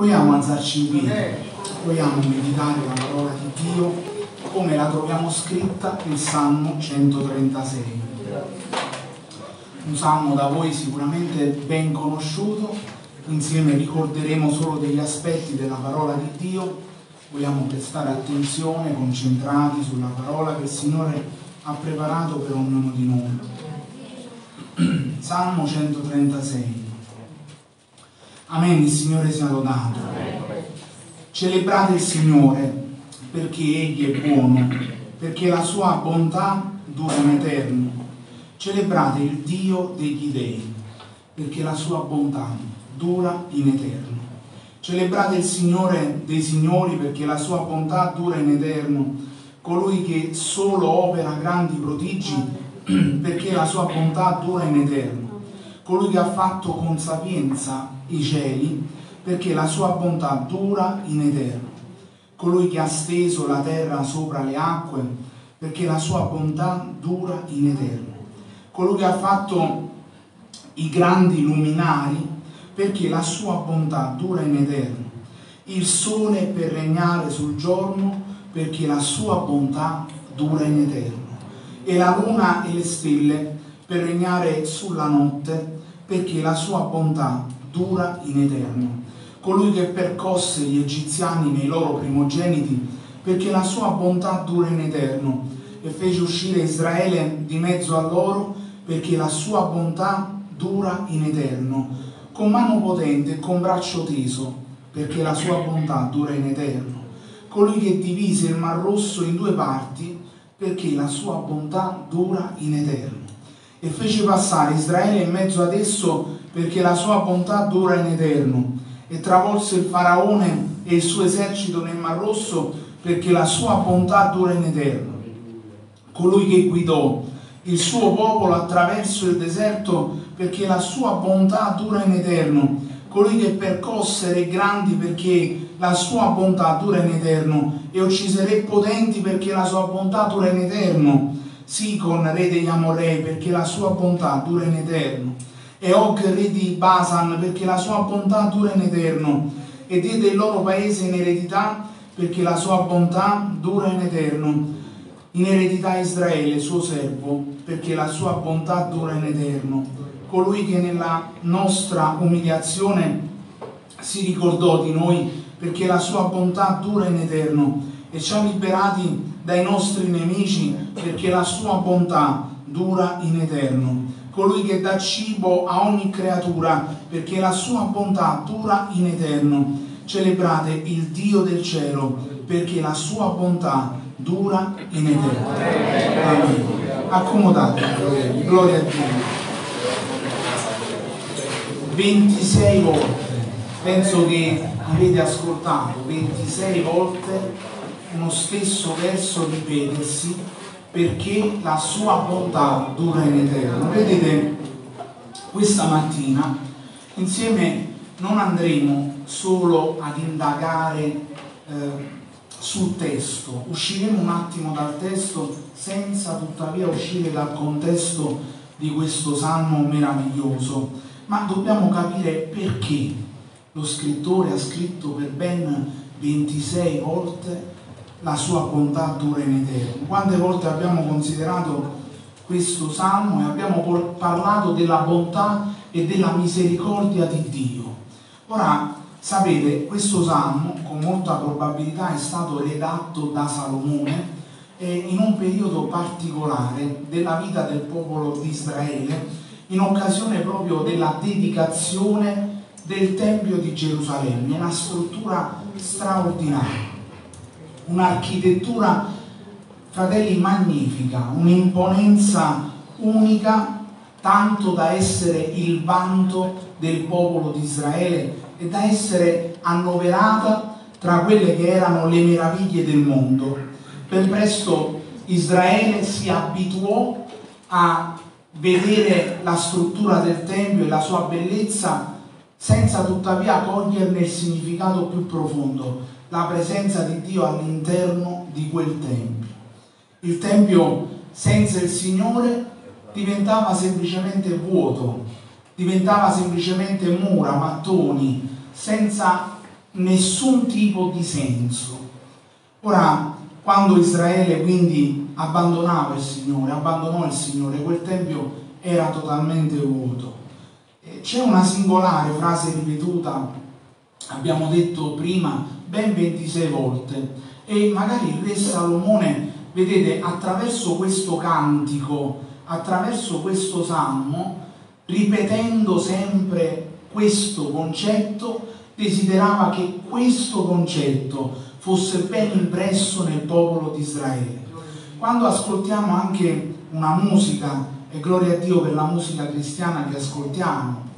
Vogliamo alzarci in piedi, vogliamo meditare la parola di Dio come la troviamo scritta nel Salmo 136. Un salmo da voi sicuramente ben conosciuto, insieme ricorderemo solo degli aspetti della parola di Dio, vogliamo prestare attenzione, concentrati sulla parola che il Signore ha preparato per ognuno di noi. Salmo 136. Amen, il Signore sia lodato. Celebrate il Signore perché Egli è buono, perché la sua bontà dura in eterno. Celebrate il Dio degli dei, perché la sua bontà dura in eterno. Celebrate il Signore dei Signori perché la sua bontà dura in eterno, colui che solo opera grandi prodigi perché la sua bontà dura in eterno, colui che ha fatto con sapienza i cieli, perché la sua bontà dura in eterno. Colui che ha steso la terra sopra le acque, perché la sua bontà dura in eterno. Colui che ha fatto i grandi luminari, perché la sua bontà dura in eterno. Il sole per regnare sul giorno, perché la sua bontà dura in eterno. E la luna e le stelle per regnare sulla notte, perché la sua bontà dura in eterno. Colui che percosse gli egiziani nei loro primogeniti, perché la sua bontà dura in eterno, e fece uscire Israele di mezzo a loro, perché la sua bontà dura in eterno, con mano potente e con braccio teso, perché la sua bontà dura in eterno. Colui che divise il Mar Rosso in due parti, perché la sua bontà dura in eterno. E fece passare Israele in mezzo ad esso perché la sua bontà dura in eterno, e travolse il faraone e il suo esercito nel Mar Rosso, perché la sua bontà dura in eterno. Colui che guidò il suo popolo attraverso il deserto, perché la sua bontà dura in eterno. Colui che percosse re grandi, perché la sua bontà dura in eterno, e uccise re potenti, perché la sua bontà dura in eterno. Sicon, re degli Amorei, perché la sua bontà dura in eterno. E Og re di Basan perché la sua bontà dura in eterno. E diede il loro paese in eredità perché la sua bontà dura in eterno. In eredità Israele suo servo perché la sua bontà dura in eterno. Colui che nella nostra umiliazione si ricordò di noi perché la sua bontà dura in eterno e ci ha liberati dai nostri nemici perché la sua bontà dura in eterno colui che dà cibo a ogni creatura, perché la sua bontà dura in eterno. Celebrate il Dio del cielo, perché la sua bontà dura in eterno. Amen. Accomodatevi, gloria a Dio. 26 volte, penso che avete ascoltato 26 volte uno stesso verso ripetersi perché la sua bontà dura in eterno. Vedete, questa mattina insieme non andremo solo ad indagare eh, sul testo, usciremo un attimo dal testo senza tuttavia uscire dal contesto di questo salmo meraviglioso, ma dobbiamo capire perché lo scrittore ha scritto per ben 26 volte la sua bontà dura in eterno. Quante volte abbiamo considerato questo salmo e abbiamo parlato della bontà e della misericordia di Dio. Ora, sapete, questo salmo con molta probabilità è stato redatto da Salomone in un periodo particolare della vita del popolo di Israele, in occasione proprio della dedicazione del Tempio di Gerusalemme, una struttura straordinaria un'architettura, fratelli, magnifica, un'imponenza unica, tanto da essere il vanto del popolo di Israele e da essere annoverata tra quelle che erano le meraviglie del mondo. Per presto Israele si abituò a vedere la struttura del Tempio e la sua bellezza senza tuttavia coglierne il significato più profondo, la presenza di Dio all'interno di quel Tempio. Il Tempio senza il Signore diventava semplicemente vuoto, diventava semplicemente mura, mattoni, senza nessun tipo di senso. Ora, quando Israele quindi abbandonava il Signore, abbandonò il Signore, quel Tempio era totalmente vuoto. C'è una singolare frase ripetuta, abbiamo detto prima, ben 26 volte, e magari il re Salomone, vedete, attraverso questo cantico, attraverso questo salmo, ripetendo sempre questo concetto, desiderava che questo concetto fosse ben impresso nel popolo di Israele. Quando ascoltiamo anche una musica, e gloria a Dio per la musica cristiana che ascoltiamo,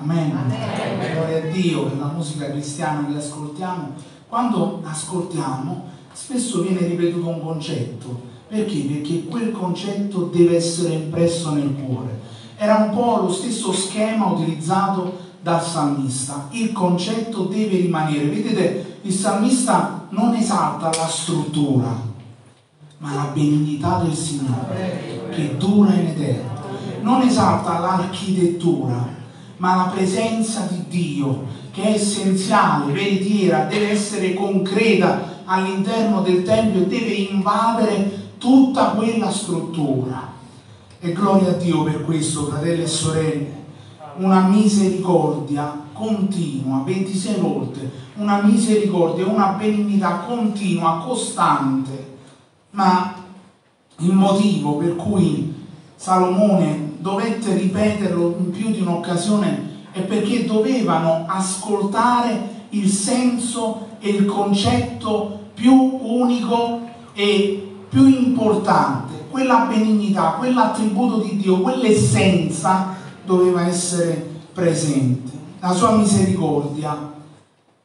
Amen. Amen. Gloria a Dio per la musica cristiana che ascoltiamo, quando ascoltiamo spesso viene ripetuto un concetto. Perché? Perché quel concetto deve essere impresso nel cuore. Era un po' lo stesso schema utilizzato dal salmista. Il concetto deve rimanere. Vedete, il salmista non esalta la struttura, ma la benignità del Signore che dura in eterno. Non esalta l'architettura, ma la presenza di Dio che è essenziale, veritiera, deve essere concreta all'interno del Tempio e deve invadere tutta quella struttura. E gloria a Dio per questo, fratelli e sorelle una misericordia continua, 26 volte, una misericordia, una benignità continua, costante. Ma il motivo per cui Salomone dovette ripeterlo in più di un'occasione è perché dovevano ascoltare il senso e il concetto più unico e più importante, quella benignità, quell'attributo di Dio, quell'essenza doveva essere presente. La sua misericordia,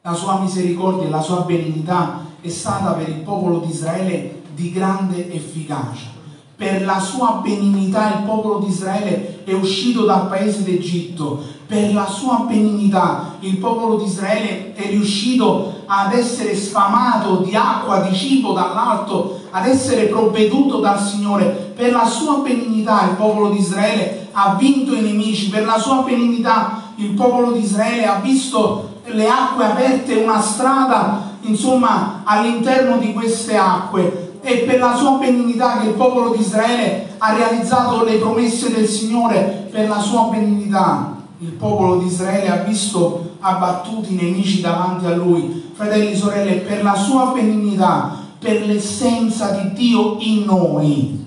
la sua misericordia e la sua benignità è stata per il popolo di Israele di grande efficacia. Per la sua benignità il popolo di Israele è uscito dal paese d'Egitto. Per la sua benignità il popolo di Israele è riuscito ad essere sfamato di acqua, di cibo dall'alto, ad essere provveduto dal Signore. Per la sua benignità il popolo di Israele ha vinto i nemici. Per la sua benignità il popolo di Israele ha visto le acque aperte, una strada, insomma, all'interno di queste acque è per la sua benignità che il popolo di Israele ha realizzato le promesse del Signore, per la sua benignità il popolo di Israele ha visto abbattuti i nemici davanti a lui. Fratelli e sorelle, per la sua benignità, per l'essenza di Dio in noi,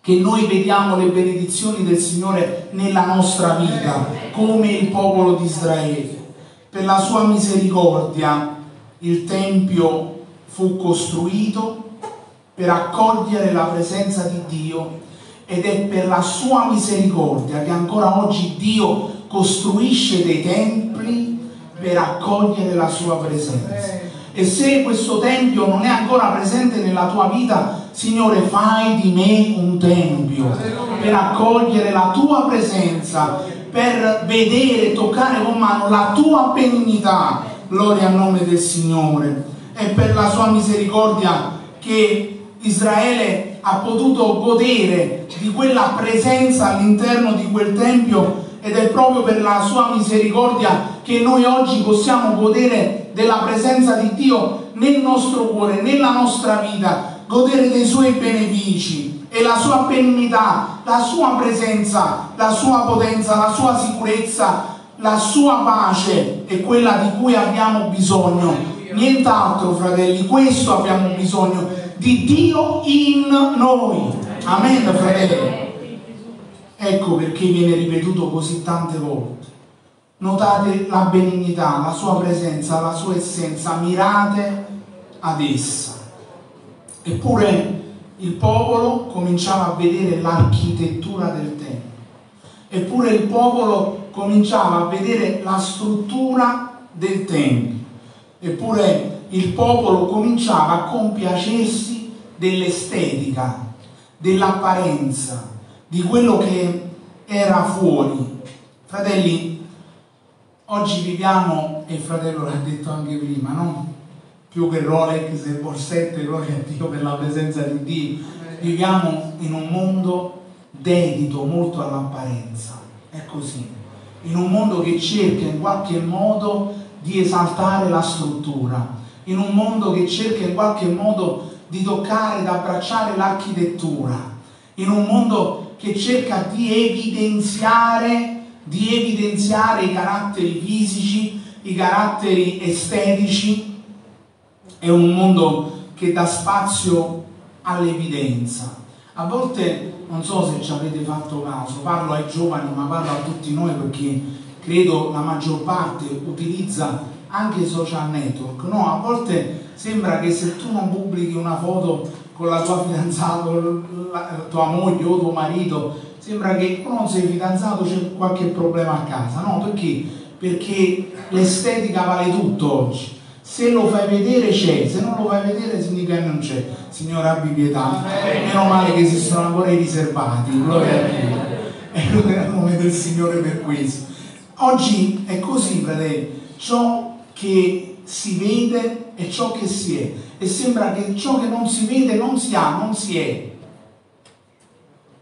che noi vediamo le benedizioni del Signore nella nostra vita, come il popolo di Israele. Per la sua misericordia il Tempio fu costruito per accogliere la presenza di Dio ed è per la sua misericordia che ancora oggi Dio costruisce dei templi per accogliere la sua presenza. E se questo tempio non è ancora presente nella tua vita, Signore, fai di me un tempio per accogliere la tua presenza, per vedere, toccare con mano la tua benignità. Gloria al nome del Signore. E per la sua misericordia che Israele ha potuto godere di quella presenza all'interno di quel Tempio ed è proprio per la sua misericordia che noi oggi possiamo godere della presenza di Dio nel nostro cuore, nella nostra vita, godere dei suoi benefici e la sua benignità, la sua presenza, la sua potenza, la sua sicurezza, la sua pace è quella di cui abbiamo bisogno. Nient'altro, fratelli, questo abbiamo bisogno di Dio in noi. Amen, fratelli. Ecco perché viene ripetuto così tante volte. Notate la benignità, la sua presenza, la sua essenza, mirate ad essa. Eppure il popolo cominciava a vedere l'architettura del Tempio. Eppure il popolo cominciava a vedere la struttura del Tempio. Eppure il popolo cominciava a compiacersi dell'estetica, dell'apparenza, di quello che era fuori. Fratelli, oggi viviamo, e il fratello l'ha detto anche prima, no? Più che Rolex e borsette, gloria a Dio per la presenza di Dio. Viviamo in un mondo dedito molto all'apparenza. È così. in un mondo che cerca in qualche modo di esaltare la struttura, in un mondo che cerca in qualche modo di toccare ed abbracciare l'architettura, in un mondo che cerca di evidenziare, di evidenziare i caratteri fisici, i caratteri estetici, è un mondo che dà spazio all'evidenza. A volte, non so se ci avete fatto caso, parlo ai giovani ma parlo a tutti noi perché credo la maggior parte utilizza anche i social network, no? A volte sembra che se tu non pubblichi una foto con la tua fidanzata, la tua moglie o tuo marito, sembra che tu non sei fidanzato, c'è qualche problema a casa, no? Perché? Perché l'estetica vale tutto oggi se lo fai vedere c'è, se non lo fai vedere significa che non c'è. Signore abbi pietà. Meno male che esistono ancora i riservati, gloria a Dio. E gloria al nome del Signore per questo. Oggi è così, fratelli, ciò che si vede è ciò che si è. E sembra che ciò che non si vede non si ha, non si è.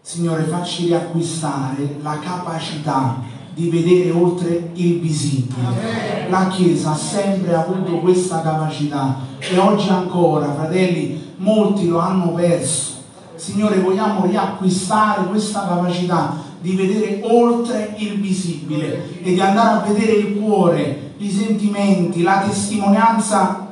Signore, facci riacquistare la capacità di vedere oltre il visibile. La Chiesa ha sempre avuto questa capacità e oggi ancora, fratelli, molti lo hanno perso. Signore, vogliamo riacquistare questa capacità di vedere oltre il visibile e di andare a vedere il cuore, i sentimenti, la testimonianza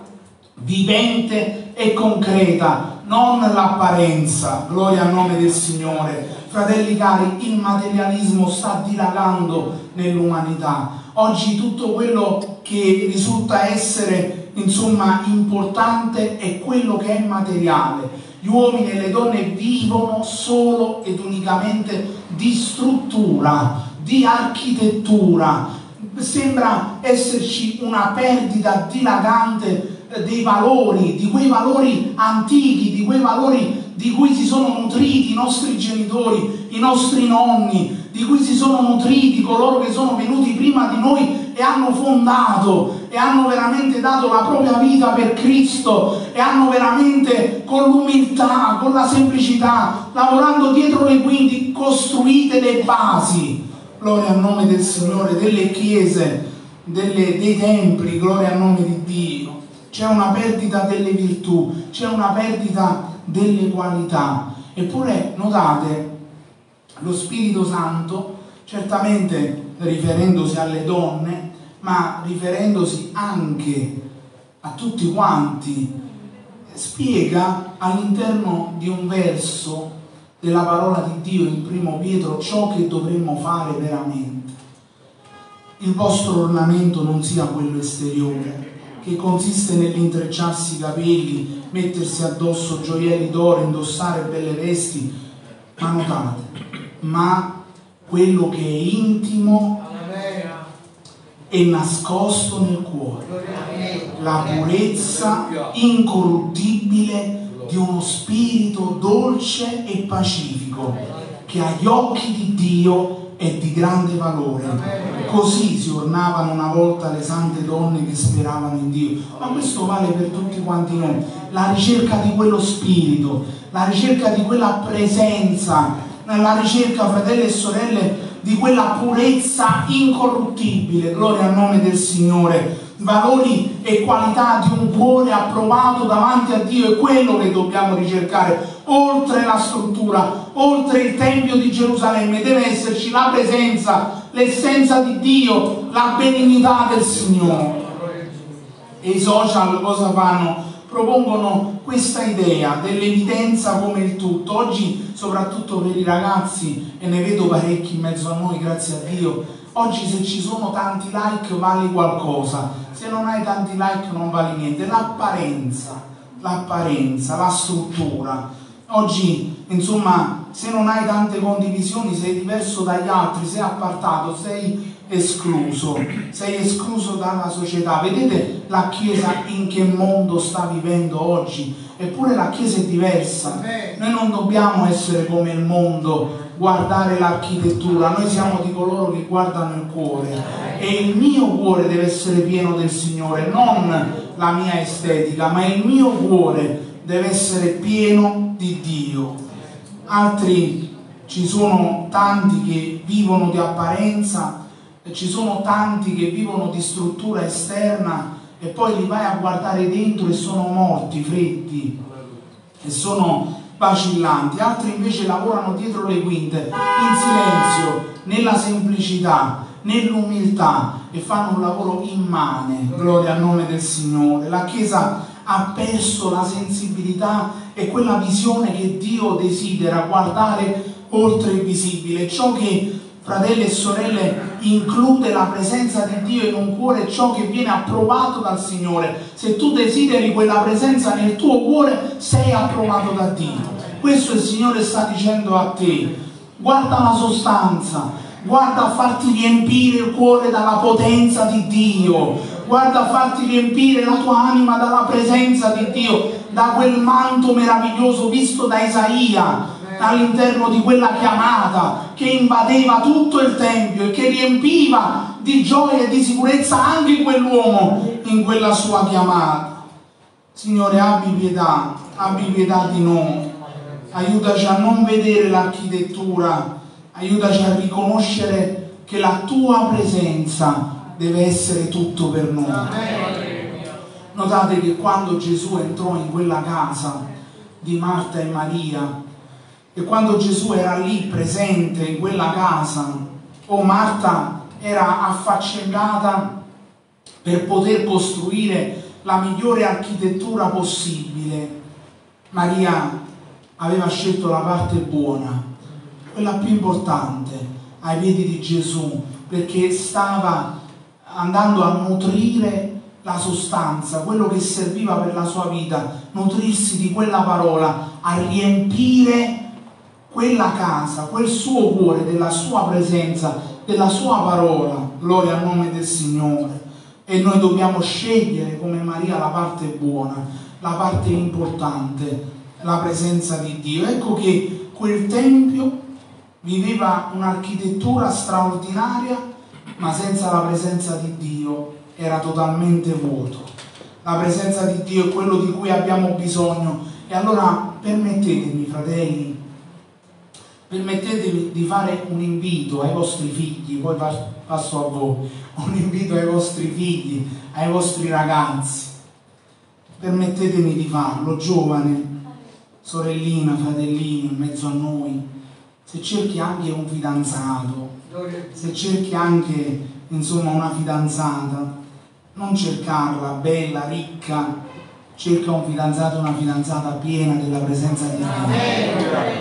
vivente e concreta, non l'apparenza. Gloria al nome del Signore. Fratelli cari, il materialismo sta dilagando nell'umanità. Oggi tutto quello che risulta essere insomma importante è quello che è materiale. Gli uomini e le donne vivono solo ed unicamente di struttura, di architettura. Sembra esserci una perdita dilagante dei valori, di quei valori antichi, di quei valori di cui si sono nutriti i nostri genitori, i nostri nonni, di cui si sono nutriti coloro che sono venuti prima di noi e hanno fondato e hanno veramente dato la propria vita per Cristo e hanno veramente con l'umiltà, con la semplicità, lavorando dietro le quinte, costruite le basi. Gloria al nome del Signore, delle chiese, delle, dei templi, gloria al nome di Dio. C'è una perdita delle virtù, c'è una perdita delle qualità. Eppure notate, lo Spirito Santo, certamente riferendosi alle donne, ma riferendosi anche a tutti quanti, spiega all'interno di un verso della parola di Dio in primo Pietro ciò che dovremmo fare veramente. Il vostro ornamento non sia quello esteriore, che consiste nell'intrecciarsi i capelli, mettersi addosso gioielli d'oro, indossare belle vesti, ma notate, ma quello che è intimo e nascosto nel cuore, la purezza incorruttibile di uno spirito dolce e pacifico che agli occhi di Dio è di grande valore Così si ornavano una volta le sante donne che speravano in Dio. Ma questo vale per tutti quanti noi. La ricerca di quello spirito, la ricerca di quella presenza, la ricerca, fratelli e sorelle, di quella purezza incorruttibile. Gloria al nome del Signore valori e qualità di un cuore approvato davanti a Dio è quello che dobbiamo ricercare oltre la struttura, oltre il Tempio di Gerusalemme, deve esserci la presenza, l'essenza di Dio, la benignità del Signore. E i social cosa fanno? Propongono questa idea dell'evidenza come il tutto. Oggi, soprattutto per i ragazzi, e ne vedo parecchi in mezzo a noi, grazie a Dio, oggi se ci sono tanti like vali qualcosa, se non hai tanti like non vali niente. L'apparenza, l'apparenza, la struttura. Oggi, insomma, se non hai tante condivisioni, sei diverso dagli altri, sei appartato, sei escluso, sei escluso dalla società. Vedete la Chiesa in che mondo sta vivendo oggi? Eppure la Chiesa è diversa. Noi non dobbiamo essere come il mondo, guardare l'architettura, noi siamo di coloro che guardano il cuore. E il mio cuore deve essere pieno del Signore, non la mia estetica, ma il mio cuore deve essere pieno di Dio. Altri ci sono tanti che vivono di apparenza, ci sono tanti che vivono di struttura esterna e poi li vai a guardare dentro e sono morti, freddi. E sono vacillanti, altri invece lavorano dietro le quinte, in silenzio, nella semplicità, nell'umiltà e fanno un lavoro immane, gloria al nome del Signore. La Chiesa ha perso la sensibilità e quella visione che Dio desidera guardare oltre il visibile, ciò che fratelli e sorelle, include la presenza di Dio in un cuore, ciò che viene approvato dal Signore. Se tu desideri quella presenza nel tuo cuore, sei approvato da Dio. Questo il Signore sta dicendo a te. Guarda la sostanza, guarda a farti riempire il cuore dalla potenza di Dio, guarda a farti riempire la tua anima dalla presenza di Dio, da quel manto meraviglioso visto da Isaia all'interno di quella chiamata che invadeva tutto il Tempio e che riempiva di gioia e di sicurezza anche quell'uomo in quella sua chiamata. Signore, abbi pietà, abbi pietà di noi, aiutaci a non vedere l'architettura, aiutaci a riconoscere che la tua presenza deve essere tutto per noi. Notate che quando Gesù entrò in quella casa di Marta e Maria, e quando Gesù era lì presente in quella casa, o oh, Marta era affaccendata per poter costruire la migliore architettura possibile, Maria aveva scelto la parte buona, quella più importante, ai piedi di Gesù, perché stava andando a nutrire la sostanza, quello che serviva per la sua vita, nutrirsi di quella parola, a riempire quella casa, quel suo cuore della sua presenza, della sua parola, gloria al nome del Signore. E noi dobbiamo scegliere come Maria la parte buona, la parte importante, la presenza di Dio. Ecco che quel Tempio viveva un'architettura straordinaria, ma senza la presenza di Dio era totalmente vuoto. La presenza di Dio è quello di cui abbiamo bisogno. E allora permettetemi, fratelli, permettetemi di fare un invito ai vostri figli, poi passo a voi, un invito ai vostri figli, ai vostri ragazzi. Permettetemi di farlo, giovane, sorellina, fratellino, in mezzo a noi. Se cerchi anche un fidanzato, se cerchi anche insomma una fidanzata, non cercarla bella, ricca, cerca un fidanzato, una fidanzata piena della presenza di Dio.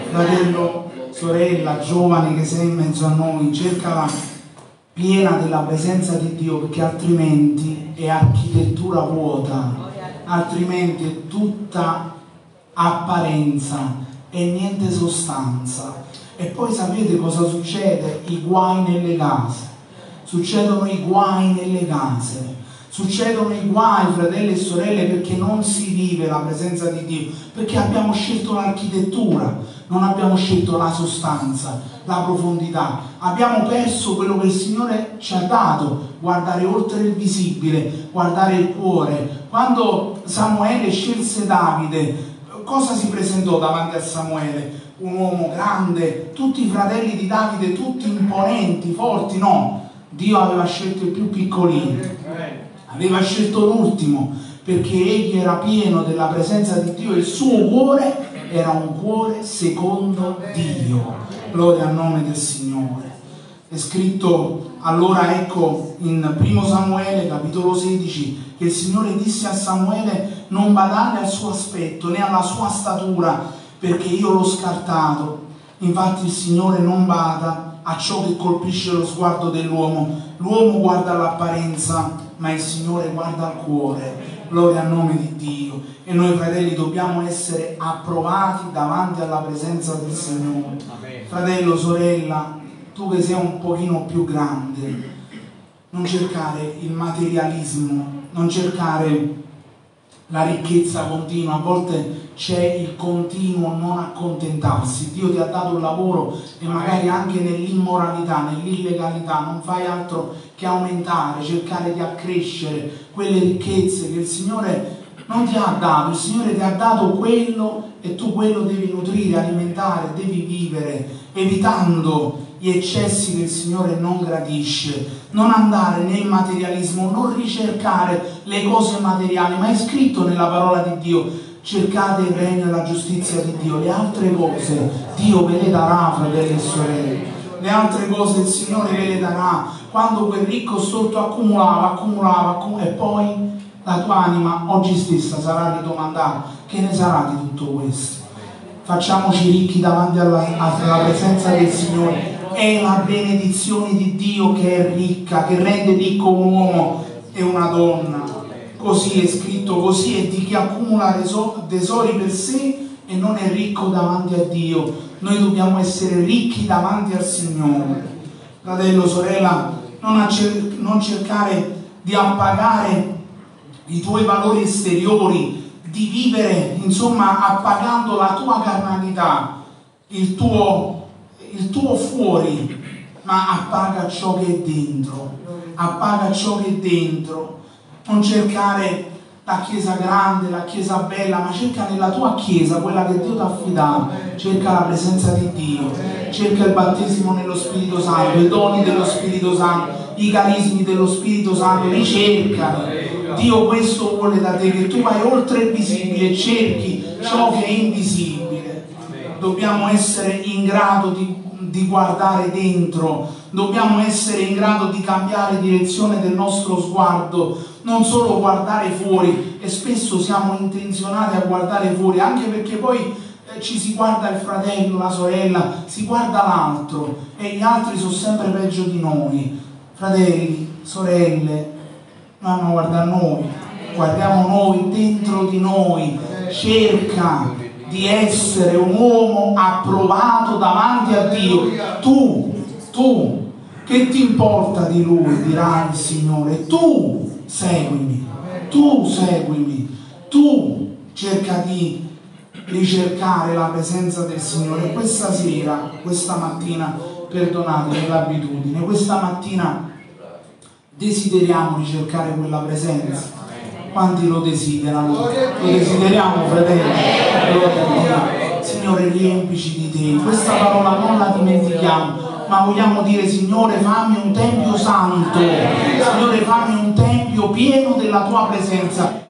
Fratello, sorella, giovane che sei in mezzo a noi, cercala piena della presenza di Dio perché altrimenti è architettura vuota, altrimenti è tutta apparenza e niente sostanza. E poi sapete cosa succede? I guai nelle case. Succedono i guai nelle case. Succedono i guai, fratelli e sorelle, perché non si vive la presenza di Dio, perché abbiamo scelto l'architettura, non abbiamo scelto la sostanza, la profondità, abbiamo perso quello che il Signore ci ha dato, guardare oltre il visibile, guardare il cuore. Quando Samuele scelse Davide, cosa si presentò davanti a Samuele? Un uomo grande, tutti i fratelli di Davide, tutti imponenti, forti, no. Dio aveva scelto il più piccolino, aveva scelto l'ultimo, perché egli era pieno della presenza di Dio e il suo cuore era un cuore secondo Dio. Gloria al nome del Signore. È scritto allora ecco in 1 Samuele capitolo 16 che il Signore disse a Samuele non badare al suo aspetto né alla sua statura perché io l'ho scartato. Infatti il Signore non bada a ciò che colpisce lo sguardo dell'uomo. L'uomo guarda l'apparenza, ma il Signore guarda il cuore gloria al nome di Dio. E noi fratelli dobbiamo essere approvati davanti alla presenza del Signore. Fratello, sorella, tu che sei un pochino più grande, non cercare il materialismo, non cercare la ricchezza continua, a volte c'è il continuo non accontentarsi. Dio ti ha dato un lavoro e magari anche nell'immoralità, nell'illegalità, non fai altro che aumentare, cercare di accrescere quelle ricchezze che il Signore non ti ha dato, il Signore ti ha dato quello e tu quello devi nutrire, alimentare, devi vivere, evitando gli eccessi che il Signore non gradisce, non andare nel materialismo, non ricercare le cose materiali, ma è scritto nella parola di Dio, cercate il regno e la giustizia di Dio, le altre cose Dio ve le darà, fratelli e sorelle, le altre cose il Signore ve le darà, quando quel ricco sotto accumulava, accumulava, accumulava e poi la tua anima oggi stessa sarà ridomandata, che ne sarà di tutto questo? Facciamoci ricchi davanti alla, alla presenza del Signore è la benedizione di Dio che è ricca, che rende ricco un uomo e una donna. Così è scritto, così è di chi accumula tesori per sé e non è ricco davanti a Dio. Noi dobbiamo essere ricchi davanti al Signore. Fratello, sorella, non, non cercare di appagare i tuoi valori esteriori, di vivere, insomma, appagando la tua carnalità, il tuo il tuo fuori, ma appaga ciò che è dentro, appaga ciò che è dentro. Non cercare la chiesa grande, la chiesa bella, ma cerca nella tua chiesa, quella che Dio ti ha affidato, cerca la presenza di Dio, cerca il battesimo nello Spirito Santo, i doni dello Spirito Santo, i carismi dello Spirito Santo, ricerca. Dio questo vuole da te, che tu vai oltre il visibile e cerchi ciò che è invisibile dobbiamo essere in grado di, di, guardare dentro, dobbiamo essere in grado di cambiare direzione del nostro sguardo, non solo guardare fuori e spesso siamo intenzionati a guardare fuori, anche perché poi eh, ci si guarda il fratello, la sorella, si guarda l'altro e gli altri sono sempre peggio di noi. Fratelli, sorelle, no, no, guarda noi, guardiamo noi dentro di noi, cerca di essere un uomo approvato davanti a Dio. Tu, tu, che ti importa di lui, dirà il Signore, tu seguimi, tu seguimi, tu cerca di ricercare la presenza del Signore. Questa sera, questa mattina, perdonatemi l'abitudine, questa mattina desideriamo ricercare quella presenza quanti lo desiderano? Lo desideriamo, fratelli? Signore, riempici di te. Questa parola non la dimentichiamo, ma vogliamo dire, Signore, fammi un tempio santo. Signore, fammi un tempio pieno della tua presenza.